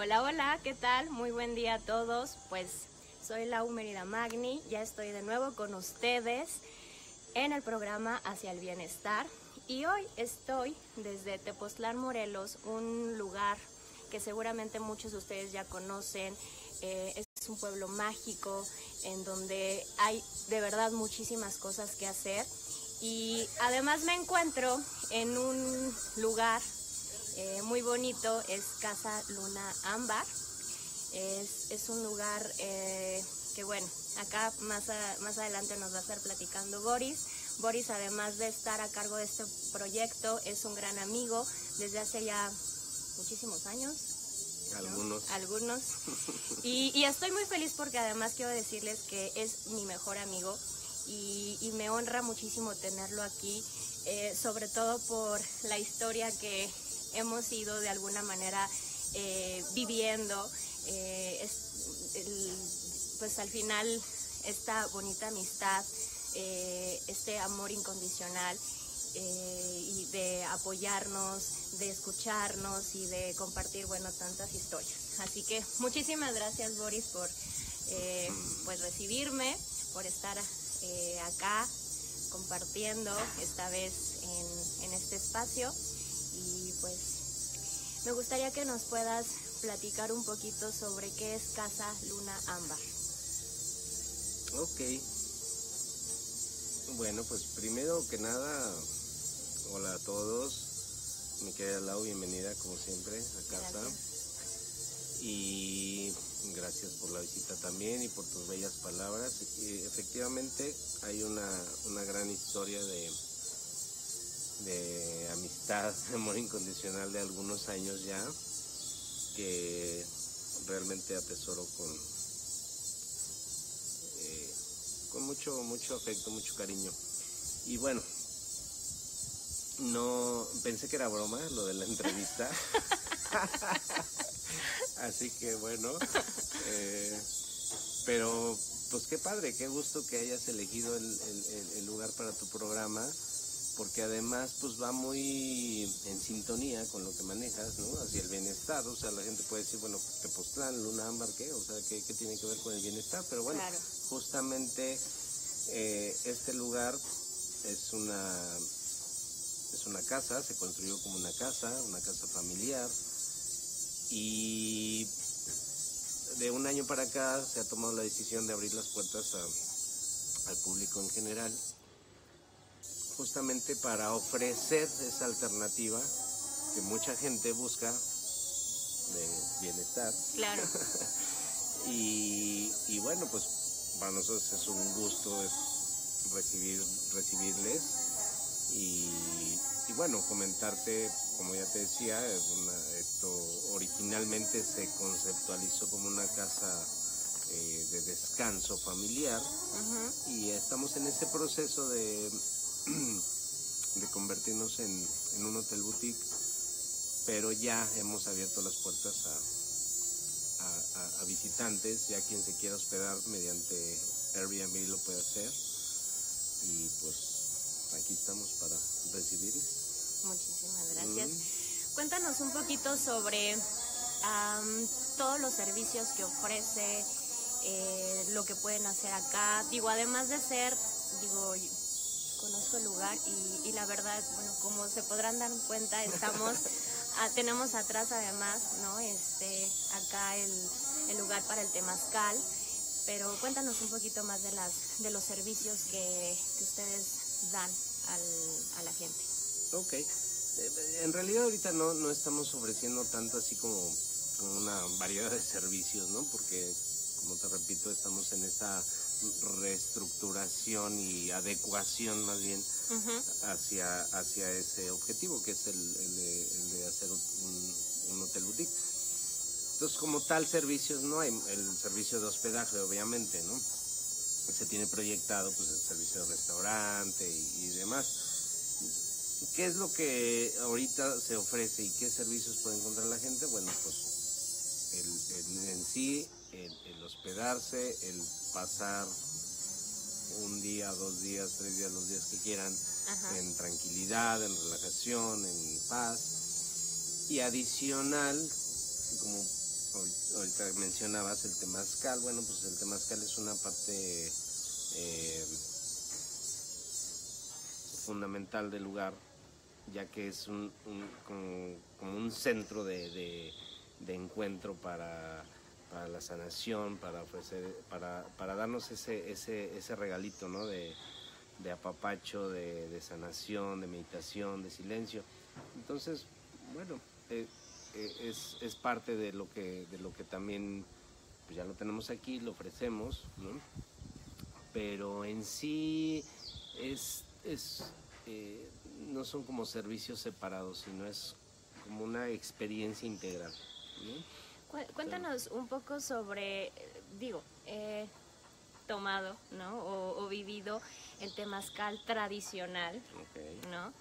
Hola, hola, ¿qué tal? Muy buen día a todos. Pues soy Lau Merida Magni, ya estoy de nuevo con ustedes en el programa Hacia el Bienestar y hoy estoy desde Tepoztlán, Morelos, un lugar que seguramente muchos de ustedes ya conocen. Eh, es un pueblo mágico en donde hay de verdad muchísimas cosas que hacer y además me encuentro en un lugar eh, muy bonito, es Casa Luna Ámbar. Es, es un lugar eh, que bueno, acá más, más adelante nos va a estar platicando Boris. Boris, además de estar a cargo de este proyecto, es un gran amigo desde hace ya muchísimos años. Algunos. Algunos. Y, y, estoy muy feliz porque además quiero decirles que es mi mejor amigo y, y me honra muchísimo tenerlo aquí, eh, sobre todo por la historia que hemos ido de alguna manera eh, viviendo. Eh, es, el, pues al final esta bonita amistad, eh, este amor incondicional eh, y de apoyarnos, de escucharnos y de compartir, bueno, tantas historias. Así que muchísimas gracias Boris por eh, pues recibirme, por estar acá compartiendo esta vez en, en este espacio pues me gustaría que nos puedas platicar un poquito sobre qué es Casa Luna Ámbar. Ok. Bueno, pues primero que nada, hola a todos. Mi querida Lau, bienvenida como siempre a casa. Gracias. Y gracias por la visita también y por tus bellas palabras. Y efectivamente hay una, una gran historia de, de amistad, de amor incondicional de algunos años ya, que realmente atesoro con, eh, con mucho, mucho afecto, mucho cariño. Y bueno, no pensé que era broma lo de la entrevista. Así que bueno, eh, pero pues qué padre, qué gusto que hayas elegido el, el- el lugar para tu programa, porque además pues va muy en sintonía con lo que manejas, ¿no? Hacia el bienestar, o sea, la gente puede decir, bueno, Tepoztlán, Luna Ámbar, ¿qué? O sea, ¿qué, qué tiene que ver con el bienestar? Pero bueno, Claro. justamente eh, este lugar es una es una casa, se construyó como una casa, una casa familiar y de un año para acá se ha tomado la decisión de abrir las puertas a- al público en general, justamente para ofrecer esa alternativa que mucha gente busca de bienestar. Claro, y, y bueno, pues para nosotros es un gusto es recibir, recibirles y, y bueno, comentarte, como ya te decía, es una- esto originalmente se conceptualizó como una casa eh, de descanso familiar y estamos en ese proceso de, de convertirnos en, en un hotel boutique, pero ya hemos abierto las puertas a, a- a- a visitantes, ya quien se quiera hospedar mediante Airbnb lo puede hacer y pues aquí estamos para recibirles. muchísimas gracias. Mm. Cuéntanos un poquito sobre am, todos los servicios que ofrece, eh, lo que pueden hacer acá. Digo, además de ser, digo, conozco el lugar y, y la verdad, bueno, como se podrán dar cuenta, estamos, ah, tenemos atrás además, ¿no? Este, acá el, el lugar para el temazcal. Pero cuéntanos un poquito más de las de los servicios que, que ustedes dan al- a la gente. Ok. Eh, En realidad ahorita no, no estamos ofreciendo tanto así como, como una variedad de servicios, ¿no? Porque, como te repito, estamos en esa reestructuración y adecuación más bien Ujú, hacia, hacia ese objetivo, que es el, el de, el de hacer un, un hotel boutique. Entonces, como tal, servicios no hay. El servicio de hospedaje, obviamente, ¿no? Se tiene proyectado, pues, el servicio de restaurante y, y demás. ¿Qué es lo que ahorita se ofrece y qué servicios puede encontrar la gente? Bueno, pues el- en sí, el, el hospedarse, el pasar un día, dos días, tres días, los días que quieran, Ajá. en tranquilidad, en relajación, en paz. Y adicional, como ahorita mencionabas el temazcal, bueno, pues el temazcal es una parte eh, fundamental del lugar, ya que es un, como, un centro de, encuentro para, la sanación, para ofrecer, para, para darnos ese, ese, ese regalito, ¿no? De, apapacho, de, sanación, de meditación, de silencio. Entonces, bueno, eh, eh, es, parte de lo que, de lo que también pues ya lo tenemos aquí, lo ofrecemos, ¿no? pero en sí es, eh, no son como servicios separados, sino es como una experiencia integral. Cuéntanos un poco sobre, digo, he tomado, ¿no? O, vivido el temazcal tradicional, ¿no?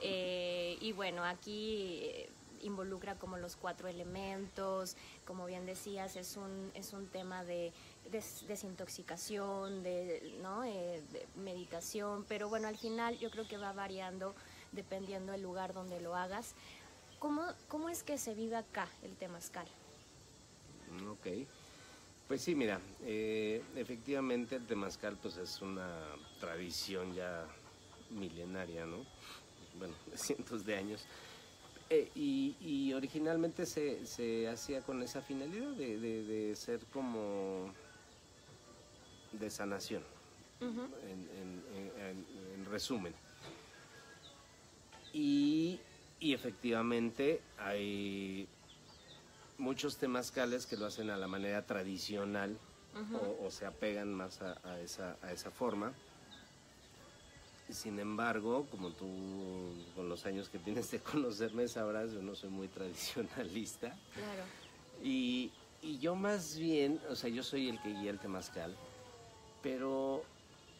Eh, y bueno, aquí involucra como los cuatro elementos, como bien decías, es un, es un tema de desintoxicación, de, ¿no? Eh, de meditación, pero bueno, al final yo creo que va variando dependiendo del lugar donde lo hagas. ¿Cómo, cómo es que se vive acá el temazcal? Ok. Pues sí, mira, eh, efectivamente el temazcal pues es una tradición ya milenaria, ¿no? Bueno, cientos de años. Eh, y, originalmente se, hacía con esa finalidad de, ser como de sanación, en, resumen. Y, efectivamente hay muchos temazcales que lo hacen a la manera tradicional o, se apegan más a, esa, a esa forma sin embargo, como tú con los años que tienes de conocerme sabrás, yo no soy muy tradicionalista. Claro. Y, yo más bien, o sea, yo soy el que guía el temazcal, pero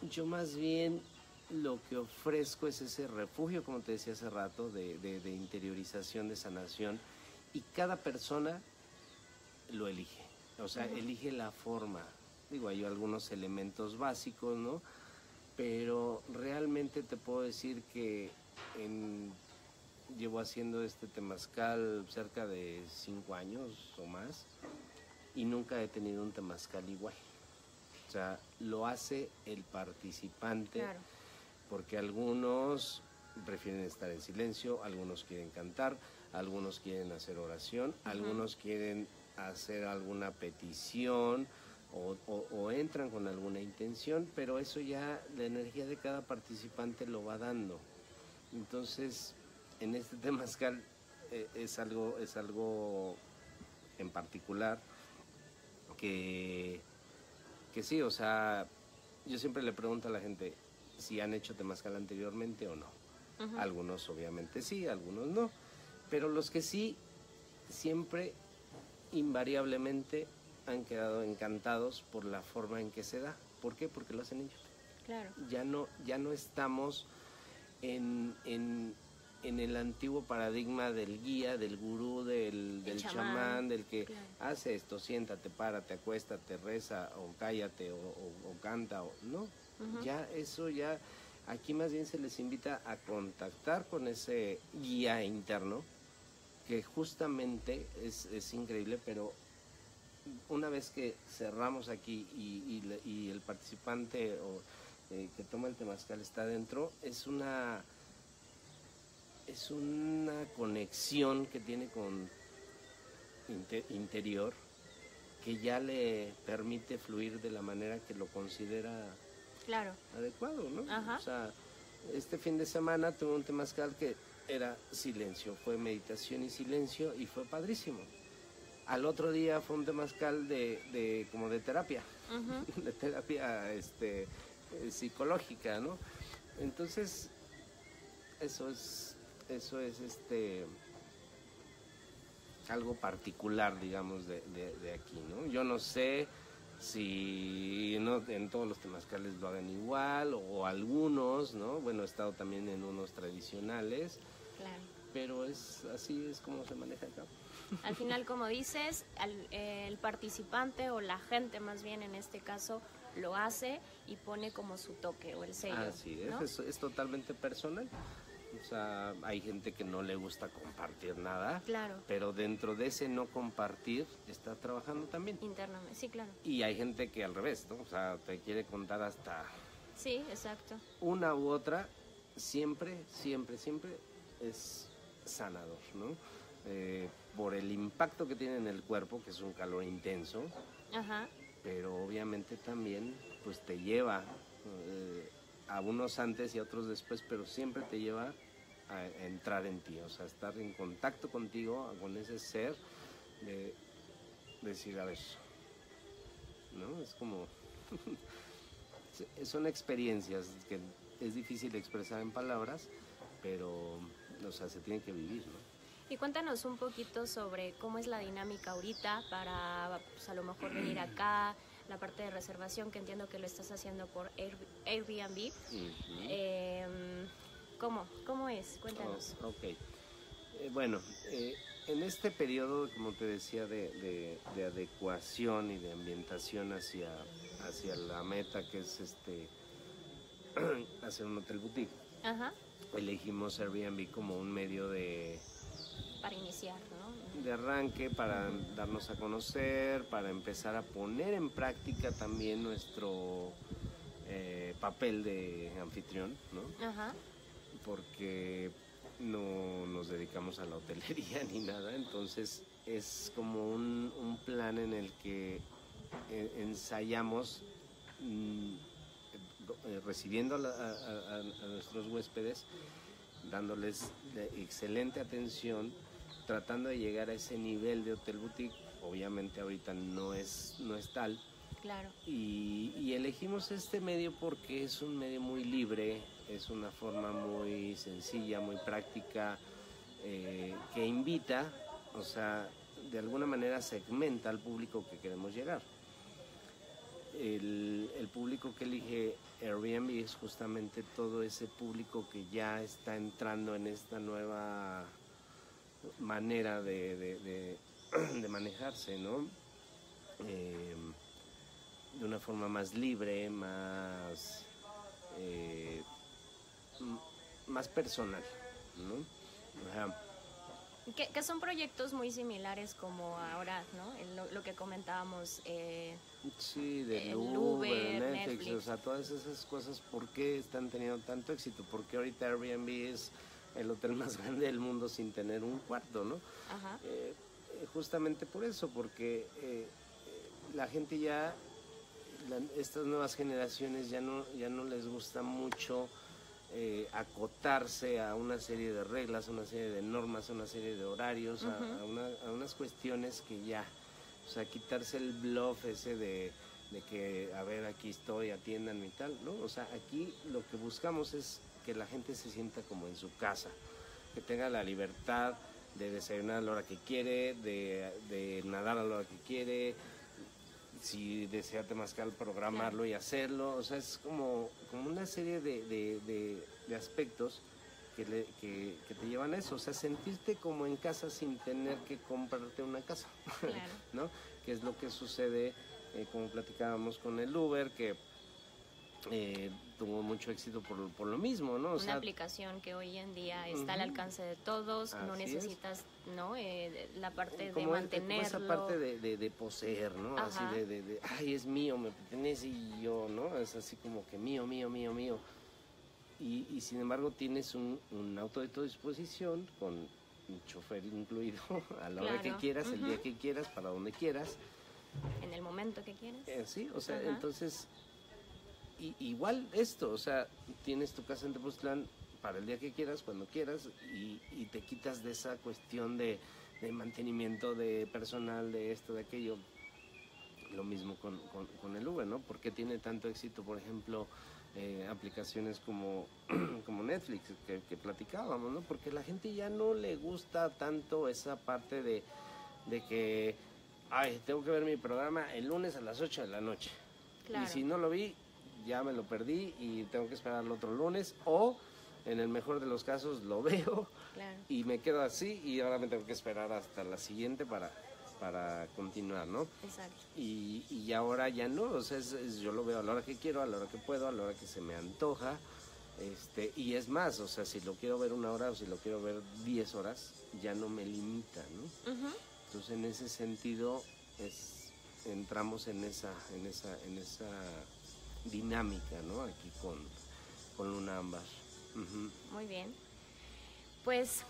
yo más bien lo que ofrezco es ese refugio, como te decía hace rato, de, interiorización, de sanación, y cada persona lo elige, o sea, elige la forma. Digo, hay algunos elementos básicos, ¿no? pero realmente te puedo decir que llevo haciendo este temazcal cerca de cinco años o más y nunca he tenido un temazcal igual. O sea, lo hace el participante porque algunos prefieren estar en silencio, algunos quieren cantar, algunos quieren hacer oración, algunos quieren hacer alguna petición, o, entran con alguna intención, pero eso ya la energía de cada participante lo va dando. Entonces, en este tema eh, es algo, es algo en particular que, que sí, o sea, yo siempre le pregunto a la gente si han hecho temazcal anteriormente o no. Algunos obviamente sí, algunos no, pero los que sí, siempre invariablemente han quedado encantados por la forma en que se da. ¿Por qué? Porque lo hacen ellos. Claro. Ya no, ya no estamos en, en, el antiguo paradigma del guía, del gurú, del, del chamán, del que hace esto, siéntate, párate, acuéstate, reza, o cállate, o, canta, o no. Ya eso ya, aquí más bien se les invita a contactar con ese guía interno, que justamente es, es increíble, pero una vez que cerramos aquí y, el participante o, eh, que toma el temazcal está dentro, es una, es una conexión que tiene con interior que ya le permite fluir de la manera que lo considera claro. adecuado, ¿no? O sea, este fin de semana tuve un temazcal que era silencio, fue meditación y silencio y fue padrísimo. Al otro día fue un temazcal de, de como de terapia, de terapia este, eh, psicológica, ¿no? Entonces, eso es, eso es este algo particular, digamos, de, de, aquí, ¿no? Yo no sé si no en todos los temazcales lo hagan igual o algunos, ¿no? Bueno, he estado también en unos tradicionales. Claro. Pero es así es como se maneja acá. Al final, como dices, el participante o la gente más bien en este caso lo hace y pone como su toque o el sello. Así es, es, totalmente personal. O sea, hay gente que no le gusta compartir nada. Claro. Pero dentro de ese no compartir está trabajando también. Internamente, sí, claro. Y hay gente que al revés, ¿no? O sea, te quiere contar hasta Sí, exacto. una u otra. Siempre, siempre, siempre es sanador, ¿no? Eh, por el impacto que tiene en el cuerpo, que es un calor intenso, Ajá. pero obviamente también pues te lleva eh, a unos antes y a otros después, pero siempre te lleva a entrar en ti, o sea, estar en contacto contigo, con ese ser, de decir, a ver, ¿no? Es como, son experiencias que es difícil expresar en palabras, pero, o sea, se tienen que vivir, ¿no? Y cuéntanos un poquito sobre cómo es la dinámica ahorita para pues, a lo mejor venir acá, la parte de reservación que entiendo que lo estás haciendo por Air- Airbnb. Em, ¿Cómo? ¿Cómo es? Cuéntanos. Oh, ok. Eh, bueno, eh, en este periodo, como te decía, de, de- de adecuación y de ambientación hacia, hacia la meta que es este hacer un hotel boutique, Ajá. Elegimos Airbnb como un medio de, Para iniciar, ¿no? de arranque para darnos a conocer, para empezar a poner en práctica también nuestro eh, papel de anfitrión, ¿no? Ajá. porque no nos dedicamos a la hotelería ni nada, entonces es como un, un plan en el que eh, ensayamos mm, eh, recibiendo a, la- a- a- a nuestros huéspedes, dándoles de excelente atención, tratando de llegar a ese nivel de hotel boutique, obviamente ahorita no es, no es tal, Claro. y, y elegimos este medio porque es un medio muy libre, es una forma muy sencilla, muy práctica, eh, que invita, o sea, de alguna manera segmenta al público que queremos llegar. El, público que elige Airbnb es justamente todo ese público que ya está entrando en esta nueva manera de, manejarse, ¿no? Eh, de una forma más libre, más, eh, más personal, ¿no? Ajá. Que, que son proyectos muy similares como ahora, ¿no? El- lo, lo que comentábamos. eh, Sí, de Uber, Uber, Netflix, Netflix. o sea, todas esas cosas, ¿por qué están teniendo tanto éxito? Porque ahorita Airbnb es el hotel más grande del mundo sin tener un cuarto, ¿no? ajá. Eh, eh, justamente por eso, porque eh, eh, la gente ya, la- estas nuevas generaciones ya no, ya no les gusta mucho eh, acotarse a una serie de reglas, a una serie de normas, a una serie de horarios, a- a, una- a unas cuestiones que ya, o sea, quitarse el bluff ese de, de que, a ver, aquí estoy, atiendan y tal, ¿no? O sea, aquí lo que buscamos es que la gente se sienta como en su casa, que tenga la libertad de desayunar a la hora que quiere, de, de nadar a la hora que quiere, si desea temazcal, programarlo y hacerlo. O sea, es como, como una serie de, de- de- de aspectos que, le- que- que te llevan a eso. O sea, sentirte como en casa sin tener que comprarte una casa. Claro. ¿no? Que es lo que sucede, eh, como platicábamos con el Uber, que eh, tuvo mucho éxito por, por lo mismo, ¿no? O Una sea, aplicación que hoy en día está al Ujú. alcance de todos, no Así es. necesitas, ¿no? Eh, la parte de como, como mantenerlo. esa parte de, de- de poseer, ¿no? Ajá. Así de, de- de, ay, es mío, me pertenece y yo, ¿no? Es así como que mío, mío, mío, mío. Y, y sin embargo tienes un, un auto de tu disposición con un chofer incluido a la hora que Claro. quieras, el día que quieras, para donde quieras. En el momento que quieras. Eh, sí, o sea, Ajá. entonces, i- igual esto, o sea, tienes tu casa en Tepoztlán para el día que quieras, cuando quieras, y, y te quitas de esa cuestión de, de mantenimiento de personal, de esto, de aquello. Lo mismo con, con- con el Uber, ¿no? ¿Por qué tiene tanto éxito, por ejemplo, eh, aplicaciones como, como Netflix, que, que platicábamos, ¿no? Porque la gente ya no le gusta tanto esa parte de, de que, ay, tengo que ver mi programa el lunes a las 8 de la noche. Claro. Y si no lo vi, ya me lo perdí y tengo que esperar el otro lunes. O, en el mejor de los casos, lo veo Claro. y me quedo así y ahora me tengo que esperar hasta la siguiente para, para continuar, ¿no? Exacto. Y, y ahora ya no, o sea, es- es- yo lo veo a la hora que quiero, a la hora que puedo, a la hora que se me antoja. Este, y es más, o sea, si lo quiero ver una hora o si lo quiero ver 10 horas, ya no me limita, ¿no? Entonces, en ese sentido, es, entramos en esa, en esa, en esa dinámica, ¿no? Aquí con, con Ámbar. Muy bien. Pues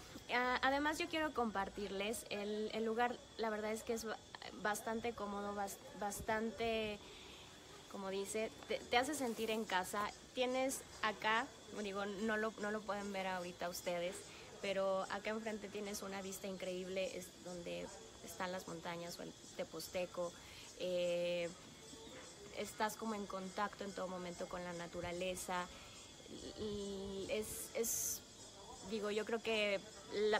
además yo quiero compartirles, el, el, lugar la verdad es que es bastante cómodo, bastante, como dice, te, hace sentir en casa. Tienes acá, digo, no lo, no lo pueden ver ahorita ustedes, pero acá enfrente tienes una vista increíble, es donde están las montañas o el Teposteco. Eh, estás como en contacto en todo momento con la naturaleza. Es, es digo, yo creo que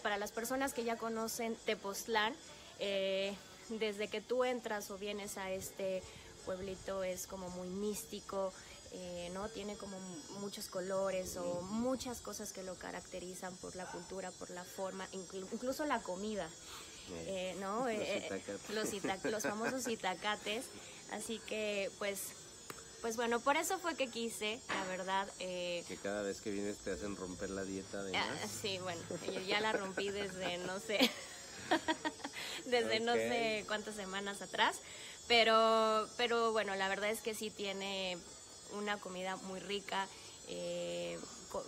para las personas que ya conocen Tepoztlán, eh, desde que tú entras o vienes a este pueblito es como muy místico, eh, ¿no? Tiene como muchos colores o muchas cosas que lo caracterizan por la cultura, por la forma, incluso la comida, eh, ¿no? Los, los famosos itacates. Así que, pues, pues bueno, por eso fue que quise, la verdad. Eh, que cada vez que vienes te hacen romper la dieta, además. Ah, sí, bueno, yo ya la rompí desde no sé, desde no sé cuántas semanas atrás. Pero, pero bueno, la verdad es que sí tiene una comida muy rica. Eh,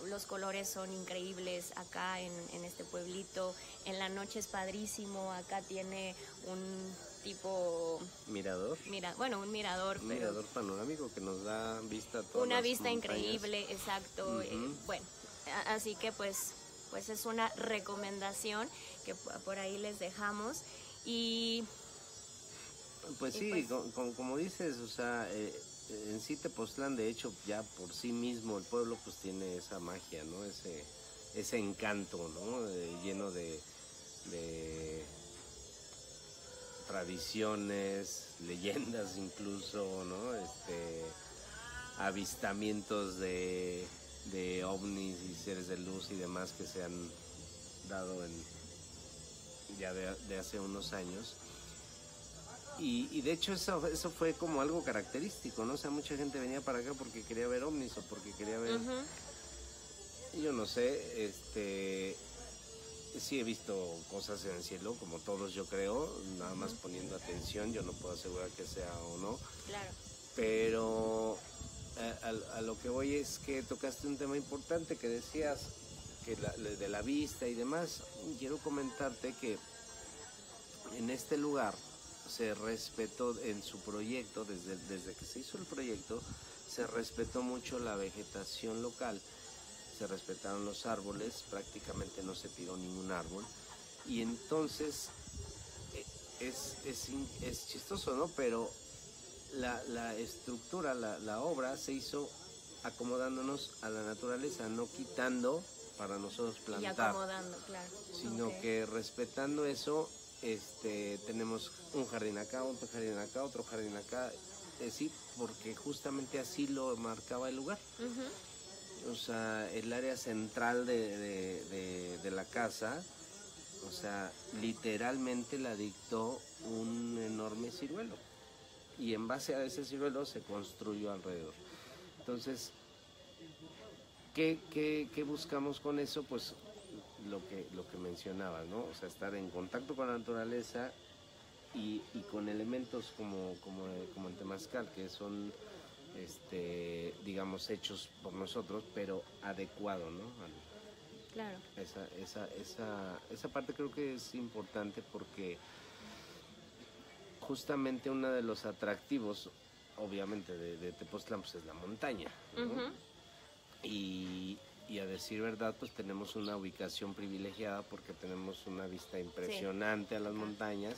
los colores son increíbles acá en, este pueblito. En la noche es padrísimo. Acá tiene un tipo mirador. Mira, bueno, un mirador. Un mirador panorámico que nos da vista a todas Una vista increíble, exacto. Eh, bueno, así que pues, pues es una recomendación que por ahí les dejamos y pues sí, pues como, dices, o sea, eh, en sí Tepoztlán, de hecho, ya por sí mismo el pueblo pues tiene esa magia, ¿no? Ese, ese encanto, ¿no? lleno de, tradiciones, leyendas incluso, ¿no? Este, avistamientos de, de ovnis y seres de luz y demás que se han dado en ya de hace unos años. Y, de hecho eso, eso fue como algo característico, ¿no? O sea, mucha gente venía para acá porque quería ver ovnis o porque quería ver... Yo no sé, este... Sí he visto cosas en el cielo, como todos yo creo, nada más poniendo atención, yo no puedo asegurar que sea o no. Claro. Pero a, lo que voy es que tocaste un tema importante que decías que de la vista y demás. Quiero comentarte que en este lugar se respetó en su proyecto, desde, desde que se hizo el proyecto, se respetó mucho la vegetación local, se respetaron los árboles, prácticamente no se tiró ningún árbol. Y entonces eh, es, es, es chistoso, ¿no? Pero la, la estructura, la, la, obra se hizo acomodándonos a la naturaleza, no quitando para nosotros plantar. Y acomodando, claro. Sino que respetando eso este, tenemos un jardín acá, otro jardín acá, otro jardín acá, sí, porque justamente así lo marcaba el lugar. O sea, el área central de, de, la casa, o sea, literalmente la dictó un enorme ciruelo. Y en base a ese ciruelo se construyó alrededor. Entonces, ¿qué, qué, qué buscamos con eso? Pues lo que, lo que mencionaba, ¿no? O sea, estar en contacto con la naturaleza y, con elementos como, como, como el temazcal, que son, este, digamos, hechos por nosotros, pero adecuado, ¿no? claro. Esa, esa, esa, esa parte creo que es importante porque justamente uno de los atractivos, obviamente, de, de Tepoztlán, pues es la montaña, ¿no? y, y a decir verdad, pues tenemos una ubicación privilegiada porque tenemos una vista impresionante a las montañas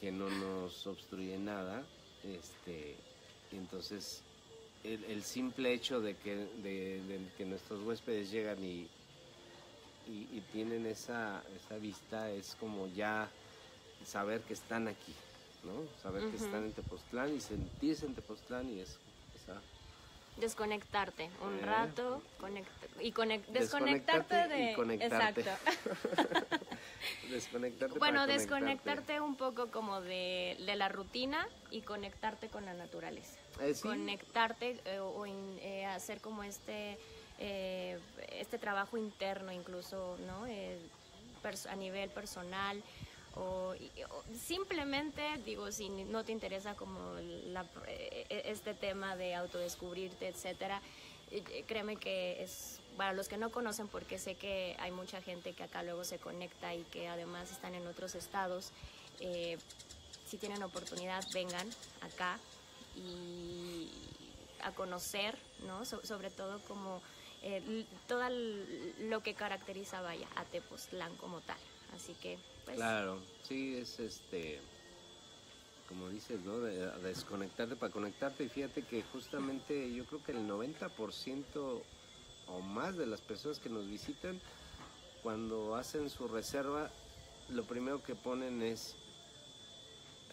que no nos obstruye nada. Este, entonces, el, simple hecho de que, de, que nuestros huéspedes llegan y, y, tienen esa, esa, vista es como ya saber que están aquí, ¿no? Saber que están en Tepoztlán y sentirse en Tepoztlán y es esa desconectarte un eh. rato y desconectarte de exacto. Desconectarte bueno desconectarte un poco como de, la rutina y conectarte con la naturaleza eh, conectarte eh, o hacer como este eh, este trabajo interno incluso, ¿no? Eh, a nivel personal o, simplemente, digo, si no te interesa como la- eh, este tema de autodescubrirte, etcétera, eh, eh, créeme que es para los que no conocen, porque sé que hay mucha gente que acá luego se conecta y que además están en otros estados, eh, si tienen oportunidad, vengan acá y a conocer, ¿no? So- sobre todo como eh, todo lo que caracteriza, vaya, a Tepoztlán como tal. Así que, pues, Claro, sí, es este, como dices, ¿no? De, desconectarte para conectarte. Y fíjate que justamente yo creo que el 90% o más de las personas que nos visitan, cuando hacen su reserva, lo primero que ponen es,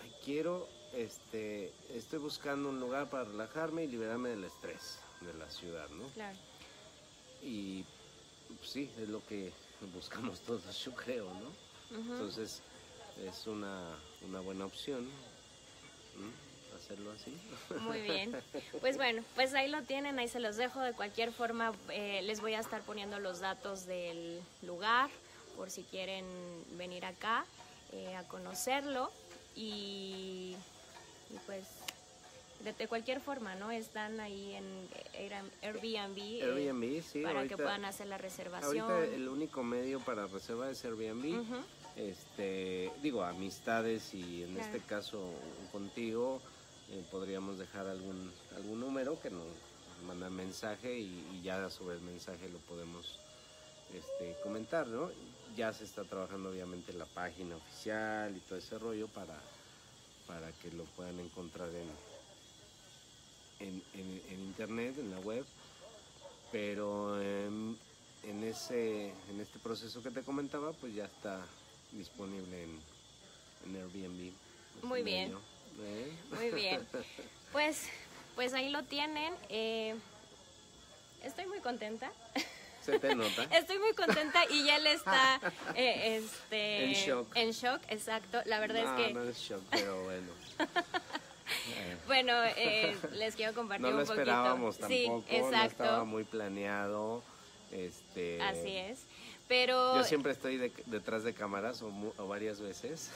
"Ay, quiero, este, estoy buscando un lugar para relajarme y liberarme del estrés de la ciudad, ¿no? claro. Y pues, sí, es lo que buscamos todos, yo creo, ¿no? Entonces es una, una buena opción ¿m? hacerlo así. Muy bien. Pues bueno, pues ahí lo tienen, ahí se los dejo. De cualquier forma, eh, les voy a estar poniendo los datos del lugar por si quieren venir acá eh, a conocerlo. Y, y pues de, de cualquier forma, ¿no? Están ahí en Air- Airbnb, eh, Airbnb, sí. para ahorita, que puedan hacer la reservación. ahorita el único medio para reservar es Airbnb. Este, digo, amistades y en Claro. este caso contigo eh, podríamos dejar algún algún número que nos manda mensaje y, y ya sobre el mensaje lo podemos este, comentar, ¿no? Ya se está trabajando obviamente la página oficial y todo ese rollo para, para que lo puedan encontrar en, en, en- en internet, en la web, pero em, en, ese, en este proceso que te comentaba, pues ya está disponible en, en Airbnb. ese Muy bien. ¿eh? Muy bien. Pues, pues ahí lo tienen. eh, estoy muy contenta. Se te nota. Estoy muy contenta y ya él está eh, este, En shock. en shock, exacto. La verdad no, es que, no es shock, pero bueno. Bueno, eh, les quiero compartir no lo un poquito. esperábamos sí, tampoco, no exacto. estaba muy planeado. Este, Así es. Pero Yo siempre estoy de- detrás de cámaras o, o varias veces.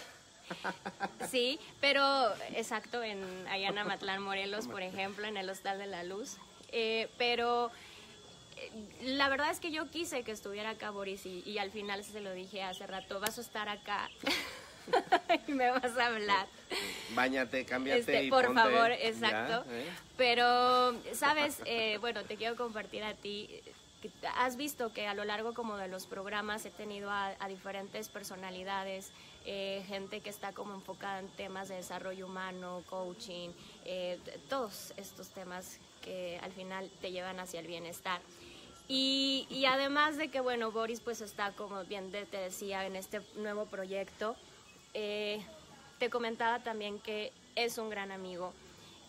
sí, pero exacto, en Ayana Matlán, Morelos, por ejemplo, en el Hostal de la Luz. Eh, pero la verdad es que yo quise que estuviera acá Boris y, y al final se lo dije hace rato, vas a estar acá y me vas a hablar. Báñate, cámbiate Este, y por ponte, favor, ya, exacto. ¿eh? Pero, ¿sabes? Eh, bueno, te quiero compartir a ti. Has visto que a lo largo como de los programas he tenido a, a diferentes personalidades, eh, gente que está como enfocada en temas de desarrollo humano, coaching, eh, todos estos temas que al final te llevan hacia el bienestar. Y, además de que, bueno, Boris pues está, como bien te decía, en este nuevo proyecto, eh, te comentaba también que es un gran amigo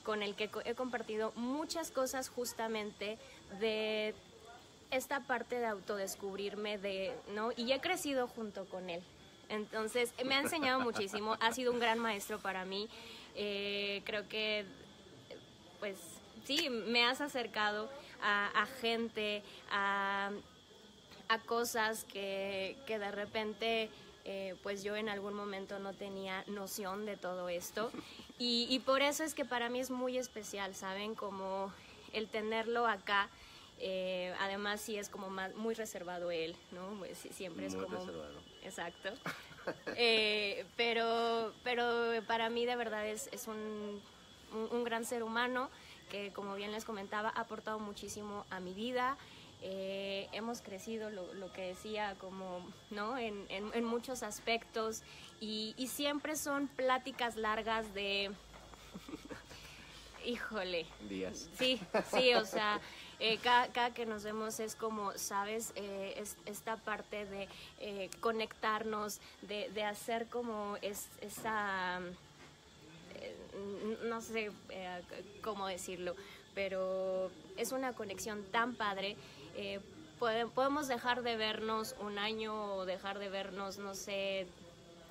con el que he compartido muchas cosas justamente de esta parte de autodescubrirme de, ¿no? Y he crecido junto con él. Entonces, me ha enseñado muchísimo, ha sido un gran maestro para mí. Eh, creo que pues sí, me has acercado a, a gente, a, a cosas que, que de repente eh, pues yo en algún momento no tenía noción de todo esto. Y, y por eso es que para mí es muy especial, ¿saben? Como el tenerlo acá. eh, además sí es como más, muy reservado él, ¿no? Pues, siempre es Muy como... reservado. Exacto. Eh, pero, pero para mí de verdad es, es un, un, un gran ser humano que, como bien les comentaba, ha aportado muchísimo a mi vida. Eh, hemos crecido, lo, lo que decía, como, ¿no? En, en- en muchos aspectos y, y siempre son pláticas largas de, híjole, Días. Sí, sí, o sea, eh, cada, cada que nos vemos es como, ¿sabes? Eh, es- esta parte de eh, conectarnos, de, de hacer como es, esa, no sé eh, cómo decirlo, pero es una conexión tan padre. eh, pode- podemos dejar de vernos un año o dejar de vernos, no sé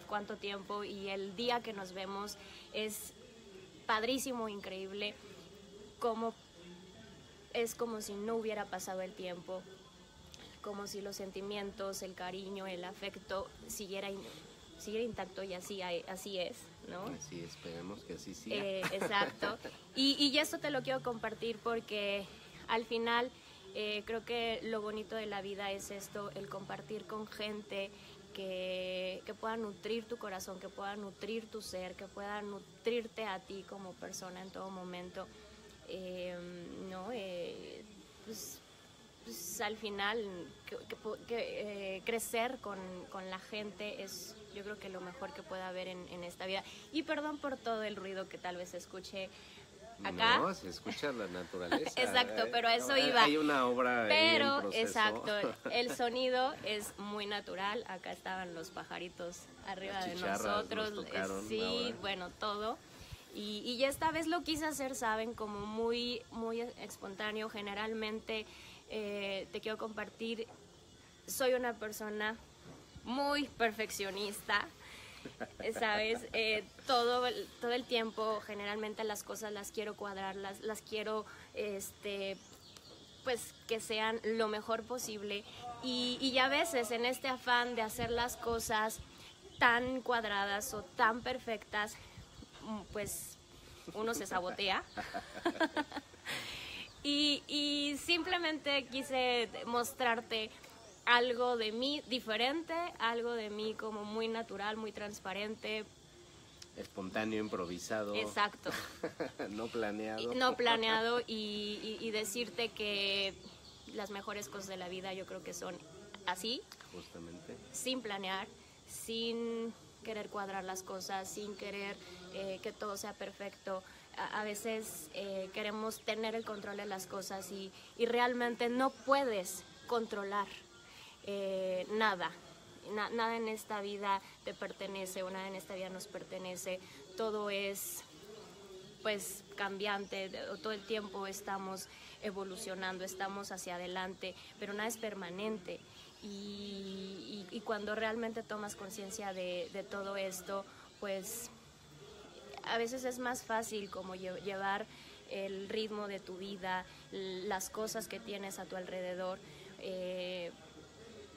cuánto tiempo, y el día que nos vemos es padrísimo, increíble, cómo es como si no hubiera pasado el tiempo, como si los sentimientos, el cariño, el afecto siguiera, siguiera intacto y así, así es, ¿no? Así esperemos que así siga. Eh, exacto. Y, y esto te lo quiero compartir porque al final eh, creo que lo bonito de la vida es esto, el compartir con gente que, que, pueda nutrir tu corazón, que pueda nutrir tu ser, que pueda nutrirte a ti como persona en todo momento. Eh, ¿no? Eh, pues, pues, al final que, crecer con, con, la gente es yo creo que lo mejor que pueda haber en, en esta vida. Y perdón por todo el ruido que tal vez escuche acá. No, se escucha la naturaleza. exacto, pero a eso iba. Hay una obra. Pero, exacto, el sonido es muy natural. Acá estaban los pajaritos arriba de nosotros. sí, bueno, todo. Y, y esta vez lo quise hacer, saben, como muy, muy espontáneo. Generalmente eh, te quiero compartir. Soy una persona muy perfeccionista. ¿sabes? Eh, todo, todo el tiempo, generalmente las cosas las quiero cuadrar, las, las quiero, este, pues que sean lo mejor posible. Y, y a veces en este afán de hacer las cosas tan cuadradas o tan perfectas, mm, pues uno se sabotea. y, y simplemente quise mostrarte algo de mí diferente, algo de mí como muy natural, muy transparente. Espontáneo, improvisado. Exacto. no planeado. No planeado y, y, decirte que las mejores cosas de la vida yo creo que son así. Justamente. Sin planear, sin querer cuadrar las cosas, sin querer eh, que todo sea perfecto. A, veces eh, queremos tener el control de las cosas y, y realmente no puedes controlar eh, nada, nada en esta vida te pertenece o nada en esta vida nos pertenece, todo es pues cambiante, todo el tiempo estamos evolucionando, estamos hacia adelante, pero nada es permanente. Y, cuando realmente tomas conciencia de, de, todo esto, pues a veces es más fácil como llevar el ritmo de tu vida, las cosas que tienes a tu alrededor. Eh,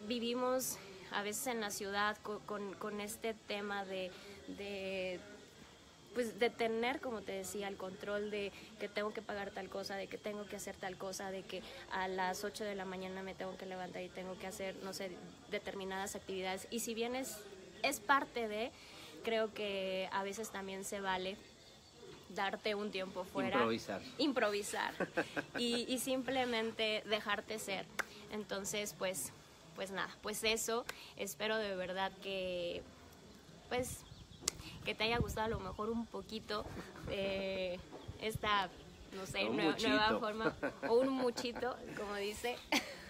vivimos a veces en la ciudad con, este tema de, de, pues de tener, como te decía, el control de que tengo que pagar tal cosa, de que tengo que hacer tal cosa, de que a las 8 de la mañana me tengo que levantar y tengo que hacer, no sé, determinadas actividades. Y si bien es, es parte de, creo que a veces también se vale darte un tiempo fuera. Improvisar. Improvisar. y, y simplemente dejarte ser. Entonces, pues pues nada, pues eso, espero de verdad que, pues, que te haya gustado a lo mejor un poquito eh, esta, no sé, nueva, forma, o un muchito, como dice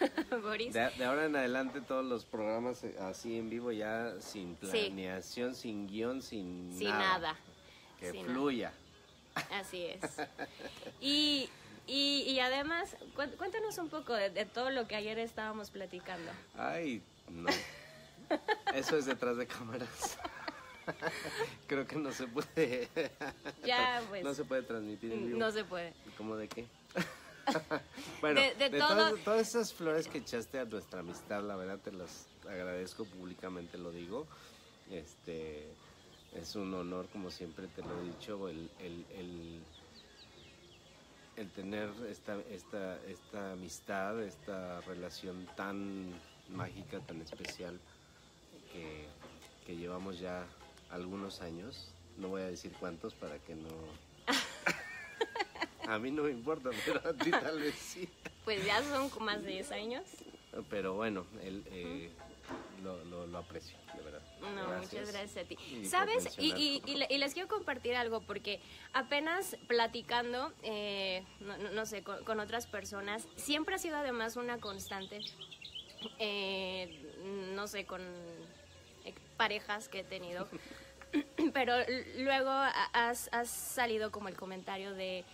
Boris. De, ahora en adelante todos los programas eh, así en vivo ya sin planeación, sin guion, sin, sin nada. Que fluya. Así es. Y y, y además, cuéntanos un poco de, todo lo que ayer estábamos platicando. Ay, no. Eso es detrás de cámaras. Creo que no se puede. Ya, pues. No se puede transmitir en vivo. No se puede. ¿Cómo de qué? bueno, de, todas, esas flores que echaste a nuestra amistad, la verdad te las agradezco públicamente, lo digo. Este es un honor, como siempre te lo he dicho, el, el, el el tener esta, esta, esta amistad, esta relación tan mágica, tan especial, que, que llevamos ya algunos años. No voy a decir cuántos para que no... a mí no me importa, pero a ti tal vez sí. Pues ya son más de 10 años. Pero bueno, el, eh, lo, lo, aprecio, de verdad. No, muchas gracias a ti. ¿Sabes? Y, y, les quiero compartir algo porque apenas platicando, eh, no, sé, con, otras personas, siempre ha sido además una constante, eh, no sé, con parejas que he tenido, pero luego has, has salido como el comentario de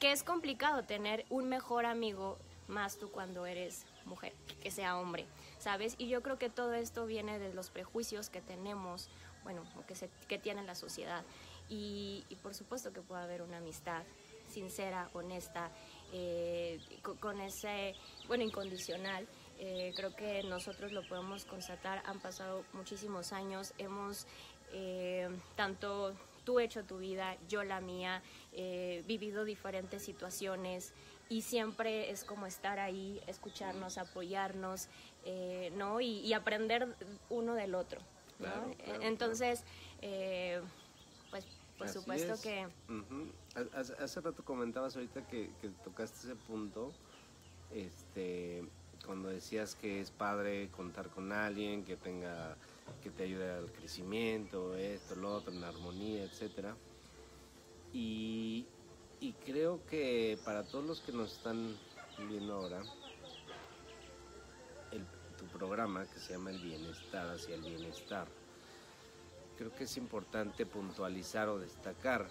que es complicado tener un mejor amigo más tú cuando eres mujer, que sea hombre. ¿sabes? Y yo creo que todo esto viene de los prejuicios que tenemos, bueno, que, se, tiene la sociedad. Y, por supuesto que puede haber una amistad sincera, honesta, eh, co- con ese, bueno, incondicional. Eh, creo que nosotros lo podemos constatar, han pasado muchísimos años, hemos eh, tanto tú hecho tu vida, yo la mía, eh, vivido diferentes situaciones y siempre es como estar ahí, escucharnos, apoyarnos, eh, ¿no? Y, y aprender uno del otro, ¿no? Claro, claro, Entonces, eh, pues por Así supuesto es. que... Hace rato comentabas ahorita que, que tocaste ese punto, este, cuando decías que es padre contar con alguien que tenga, que te ayude al crecimiento, esto, lo otro, en armonía, etcétera. Y, creo que para todos los que nos están viendo ahora, tu programa que se llama El Bienestar hacia el Bienestar, creo que es importante puntualizar o destacar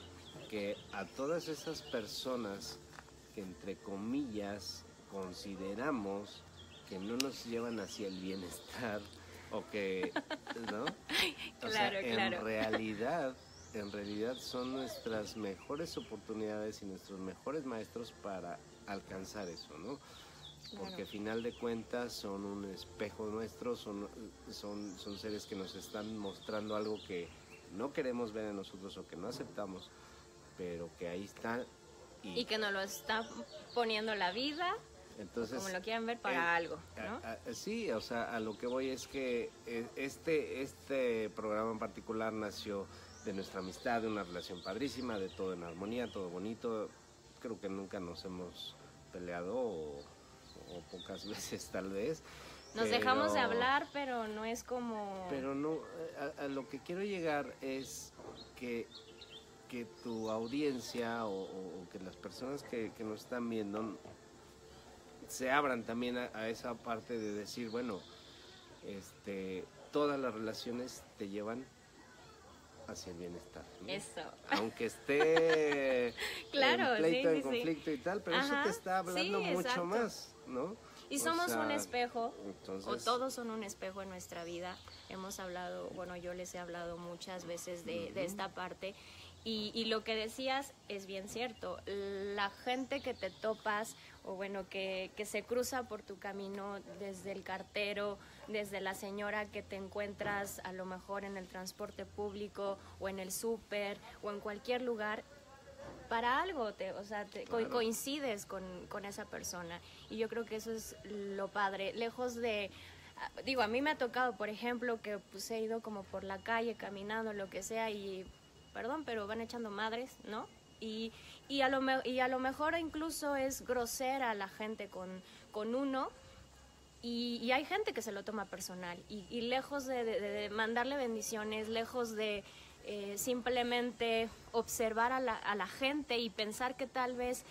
que a todas esas personas que entre comillas consideramos que no nos llevan hacia el bienestar o que, ¿no? O sea, Claro, en realidad, en realidad son nuestras mejores oportunidades y nuestros mejores maestros para alcanzar eso, ¿no? porque final de cuentas son un espejo nuestro, son, son, son seres que nos están mostrando algo que no queremos ver en nosotros o que no aceptamos, pero que ahí está. Y, Y que nos lo está poniendo la vida, entonces, como lo quieran ver, para eh, algo, ¿no? a- a- sí, o sea, a lo que voy es que eh, este, este programa en particular nació de nuestra amistad, de una relación padrísima, de todo en armonía, todo bonito. Creo que nunca nos hemos peleado o, o pocas veces tal vez. Nos dejamos de hablar, pero no es como... Pero no, a, a lo que quiero llegar es que, que tu audiencia o, o- o que las personas que, que nos están viendo se abran también a, a esa parte de decir, bueno, este, todas las relaciones te llevan hacia el bienestar. ¿no? Eso. Aunque esté Claro, en pleito, sí, en sí, sí. conflicto y tal, pero eso te está hablando mucho exacto. más, ¿no? Y O somos un espejo, o entonces- todos son un espejo en nuestra vida. Hemos hablado, bueno, yo les he hablado muchas veces de, de esta parte. Y, y lo que decías es bien cierto. La gente que te topas, o bueno, que, que se cruza por tu camino desde el cartero, desde la señora que te encuentras a lo mejor en el transporte público, o en el súper, o en cualquier lugar, para algo, te, o sea, te- co- coincides con, con esa persona. Y yo creo que eso es lo padre, lejos de... ah, Digo, a mí me ha tocado, por ejemplo, que pues he ido como por la calle caminando, lo que sea, y perdón, pero van echando madres, ¿no? Y, y, a, lo me- y a lo mejor incluso es grosera la gente con, con uno, y, y hay gente que se lo toma personal y, y lejos de, mandarle bendiciones, lejos de eh, simplemente observar a la, a la gente y pensar que tal vez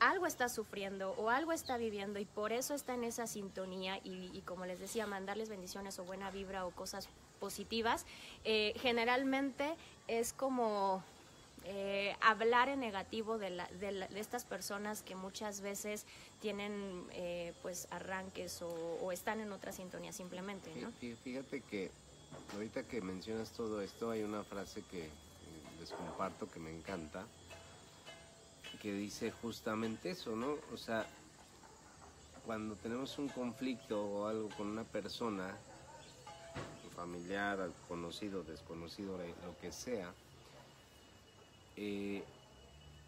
algo está sufriendo o algo está viviendo y por eso está en esa sintonía y como les decía, mandarles bendiciones o buena vibra o cosas positivas, eh, generalmente es como eh, hablar en negativo de, la- de la- de estas personas que muchas veces tienen eh, pues arranques o, o están en otra sintonía simplemente, ¿no? Fí- Fíjate que ahorita que mencionas todo esto, hay una frase que eh, les comparto que me encanta, que dice justamente eso, ¿no? O sea, cuando tenemos un conflicto o algo con una persona, familiar, conocido, desconocido, lo que sea, eh,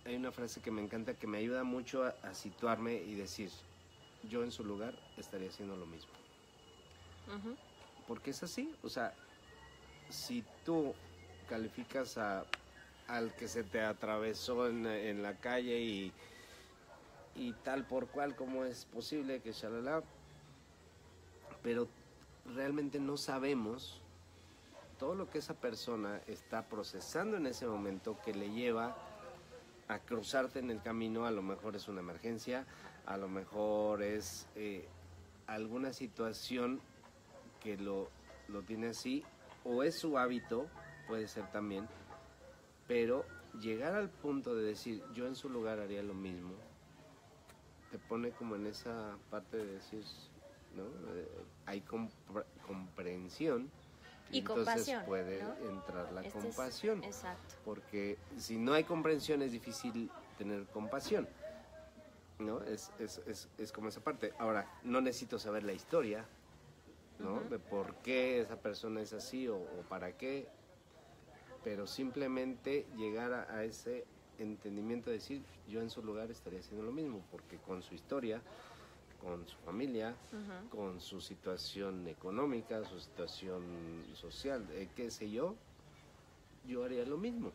hay una frase que me encanta que me ayuda mucho a, a situarme y decir, yo en su lugar estaría haciendo lo mismo. Porque es así, o sea, si tú calificas a, al que se te atravesó en, en la calle y, y tal por cual como es posible que shalala, pero realmente no sabemos todo lo que esa persona está procesando en ese momento que le lleva a cruzarte en el camino, a lo mejor es una emergencia, a lo mejor es eh, alguna situación que lo, lo tiene así, o es su hábito, puede ser también, pero llegar al punto de decir, yo en su lugar haría lo mismo, te pone como en esa parte de decir, ¿no? Eh, hay compre- comprensión Y entonces compasión, puede ¿no? entrar la Este es- compasión exacto. porque si no hay comprensión es difícil tener compasión. ¿no? Es, es, es, es como esa parte. Ahora, no necesito saber la historia, ¿no? De por qué esa persona es así o, o para qué, pero simplemente llegar a, a ese entendimiento de decir, yo en su lugar estaría haciendo lo mismo, porque con su historia, con su familia, con su situación económica, su situación social, eh, qué sé yo, yo haría lo mismo.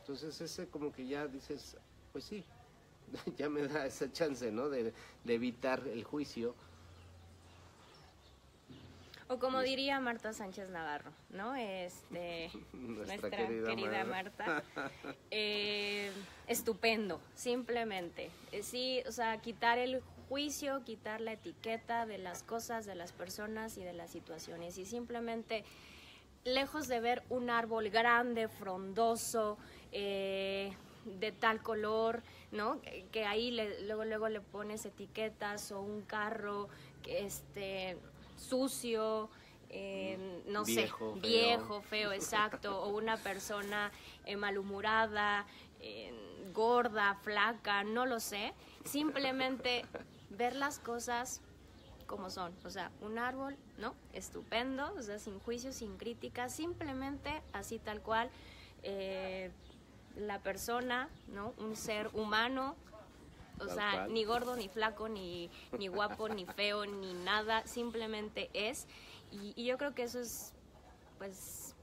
Entonces ese como que ya dices, pues sí, ya me da esa chance, ¿no? De, de evitar el juicio. O como diría Marta Sánchez Navarro, ¿no? Este, Nuestra nuestra, querida querida, Mar. Marta. Eh, estupendo, simplemente. Eh, sí, o sea, quitar el juicio, quitar la etiqueta de las cosas, de las personas y de las situaciones. Y simplemente, lejos de ver un árbol grande, frondoso, eh, de tal color, ¿no? Que- ahí le- luego, luego le pones etiquetas o un carro que este sucio, eh, no Viejo, sé, feo. viejo, feo, exacto, o una persona eh, malhumorada, eh, gorda, flaca, no lo sé. Simplemente ver las cosas como son. O sea, un árbol, ¿no? Estupendo, o sea, sin juicio, sin crítica, simplemente así tal cual. eh, la persona, ¿no? Un ser humano, o Tal sea, cual. ni gordo, ni flaco, ni, ni guapo, ni feo, ni nada, simplemente es. Y, y yo creo que eso es, pues,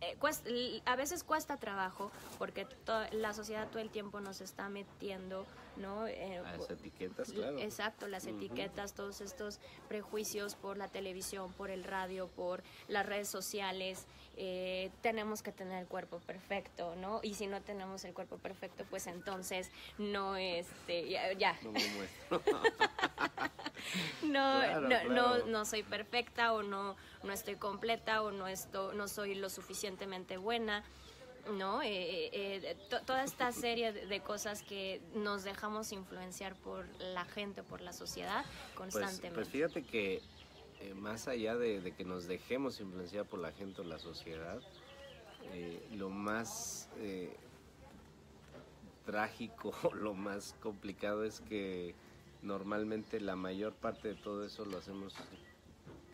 eh, a veces cuesta trabajo porque la sociedad todo el tiempo nos está metiendo, ¿no? Eh, esas etiquetas, claro. Exacto, las etiquetas, todos estos prejuicios por la televisión, por el radio, por las redes sociales. eh, tenemos que tener el cuerpo perfecto, ¿no? Y si no tenemos el cuerpo perfecto, pues entonces no, este, ya, ya, No me muestro. no, Claro, no, claro. no, no soy perfecta o no, no estoy completa o no, esto, no soy lo suficientemente buena. ¿No? Eh, eh, eh, to- toda esta serie de, cosas que nos dejamos influenciar por la gente, por la sociedad Pues, constantemente. pues fíjate que eh, más allá de, de que nos dejemos influenciar por la gente o la sociedad, eh, lo más eh, trágico, lo más complicado es que normalmente la mayor parte de todo eso lo hacemos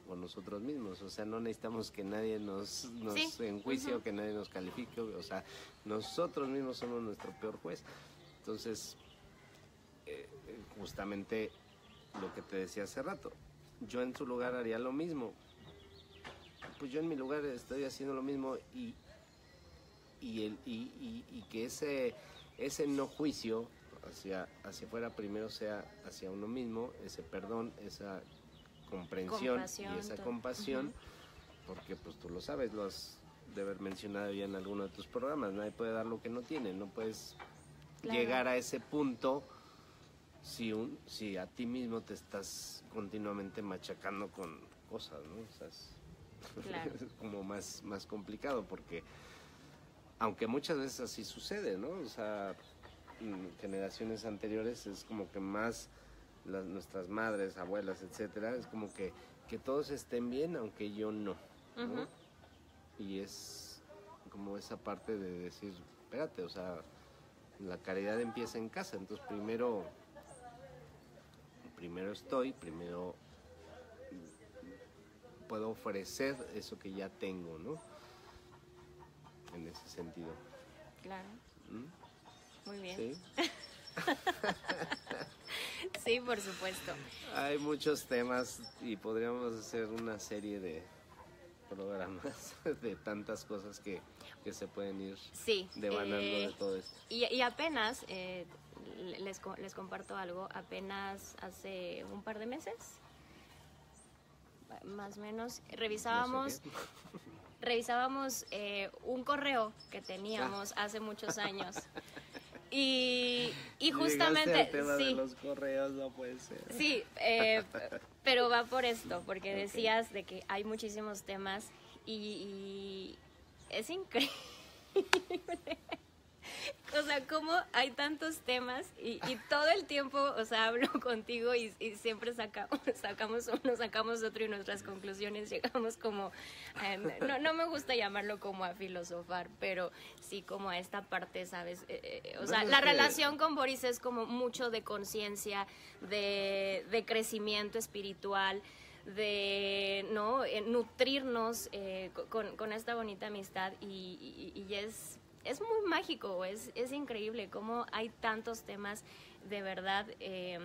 con nosotros mismos, o sea, no necesitamos que nadie nos, nos Sí, enjuicie o que nadie nos califique, o sea, nosotros mismos somos nuestro peor juez. Entonces, eh, eh, justamente lo que te decía hace rato, yo en su lugar haría lo mismo. Pues yo en mi lugar estoy haciendo lo mismo y, y, el, y, y- y que ese, ese no juicio hacia, hacia afuera primero sea hacia uno mismo, ese perdón, esa comprensión Compasión, y esa compasión, porque pues tú lo sabes, lo has de haber mencionado ya en alguno de tus programas, nadie puede dar lo que no tiene, no puedes Claro. llegar a ese punto si, un, si a ti mismo te estás continuamente machacando con cosas, ¿no? O sea, es, Claro. es como más, más complicado porque, aunque muchas veces así sucede, ¿no? O sea, en generaciones anteriores es como que más las, nuestras madres, abuelas, etcétera, es como que, que todos estén bien, aunque yo no. Y es como esa parte de decir, espérate, o sea, la caridad empieza en casa, entonces primero, primero estoy, primero puedo ofrecer eso que ya tengo, ¿no? En ese sentido. Claro, ¿Mm? muy bien. ¿Sí? Sí, por supuesto. Hay muchos temas y podríamos hacer una serie de programas de tantas cosas que, que se pueden ir Sí. devanando eh, de todo esto. Y, y apenas, eh, les, les comparto algo, apenas hace un par de meses, más o menos, revisábamos, No sé revisábamos eh, un correo que teníamos hace muchos años. Y, y justamente, al tema de sí, los correos, no puede ser. Sí, eh, pero va por esto, porque decías de que hay muchísimos temas y, y es increíble o sea, cómo hay tantos temas y, y todo el tiempo, o sea, hablo contigo y, y siempre sacamos, sacamos uno, sacamos otro y nuestras conclusiones llegamos como, eh, no, no me gusta llamarlo como a filosofar, pero sí como a esta parte, ¿sabes? Eh, eh, o sea, la que- relación con Boris es como mucho de conciencia, de, de crecimiento espiritual de no Eh, nutrirnos eh, co- con, con esta bonita amistad y, y- y es es muy mágico es, es increíble cómo hay tantos temas de verdad eh,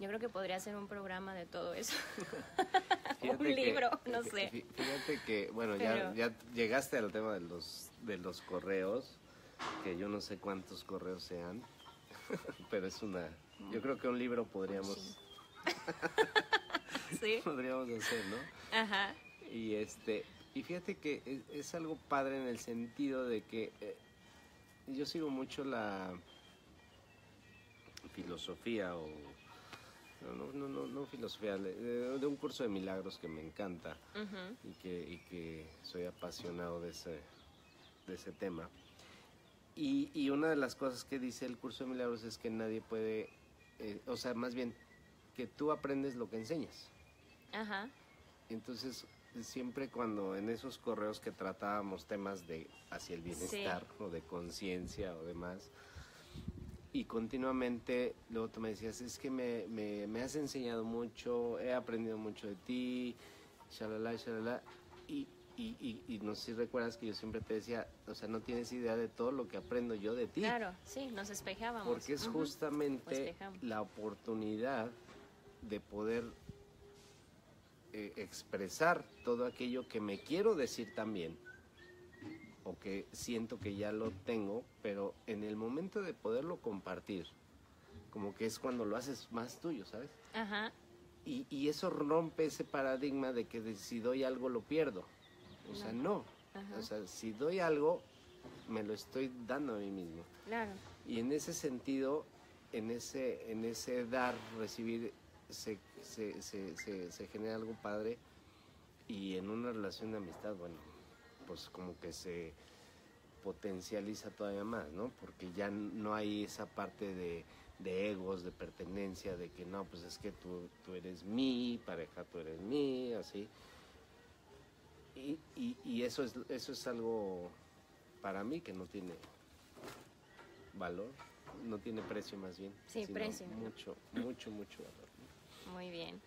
yo creo que podría ser un programa de todo eso. Un que- libro no sé. fí- Fíjate que, bueno, Pero- ya, ya llegaste al tema de los, de los correos, que yo no sé cuántos correos sean, pero es una... Yo creo que un libro podríamos, sí. podríamos hacer, ¿no? ajá. Y este y fíjate que es, es algo padre en el sentido de que eh, yo sigo mucho la filosofía o no no no, filosofía de, de un curso de milagros que me encanta ujú, y que, y que soy apasionado de ese, de ese tema. Y, y una de las cosas que dice el curso de milagros es que nadie puede, eh, o sea, más bien que tú aprendes lo que enseñas. ajá Entonces, siempre cuando en esos correos que tratábamos temas de hacia el bienestar o de conciencia o demás, y continuamente luego tú me decías, es que me, me, me has enseñado mucho, he aprendido mucho de ti, shalala, shalala, y, y, y, y no sé si recuerdas que yo siempre te decía, o sea, no tienes idea de todo lo que aprendo yo de ti. claro sí nos espejábamos. Porque es justamente la oportunidad de poder eh, expresar todo aquello que me quiero decir también o que siento que ya lo tengo, pero en el momento de poderlo compartir, como que es cuando lo haces más tuyo, ¿sabes? ajá Y, y eso rompe ese paradigma de que si doy algo lo pierdo. O sea, no. O sea, si doy algo, me lo estoy dando a mí mismo. claro Y en ese sentido, en ese, en ese dar, recibir, se, se, se, se, genera algo padre. Y en una relación de amistad, bueno, pues como que se potencializa todavía más, ¿no? Porque ya no hay esa parte de, de egos, de pertenencia, de que no, pues es que tú, tú eres mi pareja, tú eres mi, así. Y, y, y eso, es, eso es algo para mí que no tiene valor, no tiene precio más bien. Sí, precio. Mucho, mucho, mucho valor. Muy bien.